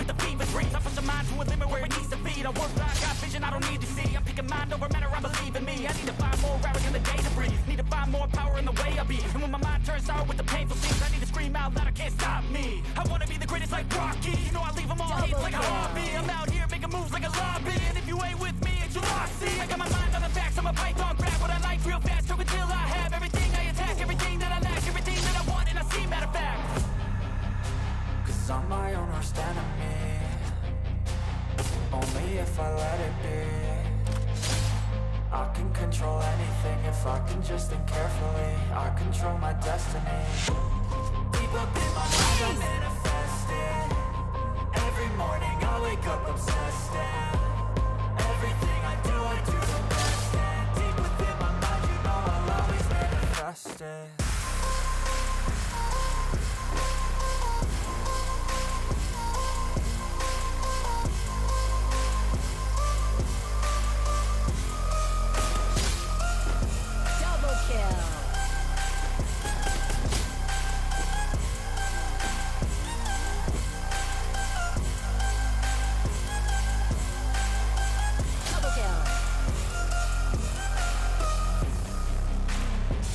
With the fever dreams, I push the mind to a limit where it needs to be. I work blind, got vision I don't need to see. I'm picking mind over matter, I believe in me. I need to find more hours in the day to breathe. Need to find more power in the way I be. And when my mind turns sour with the painful scenes, I need to scream out loud, I can't stop me. I wanna be the greatest like Rocky. You know I leave them all I'm my own worst enemy Only if I let it be. I can control anything if I can just think carefully. I control my destiny. Deep up in my mind I manifest it Every morning I wake up obsessed and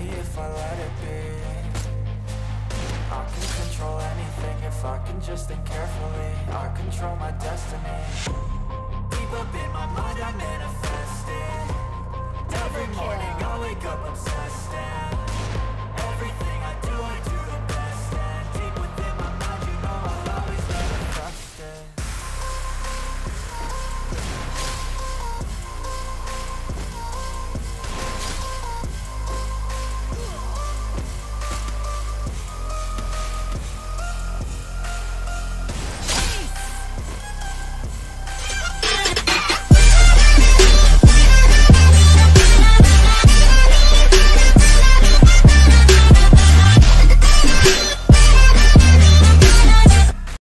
Only if I let it be. I can control anything if I can just think carefully. I control my destiny. Deep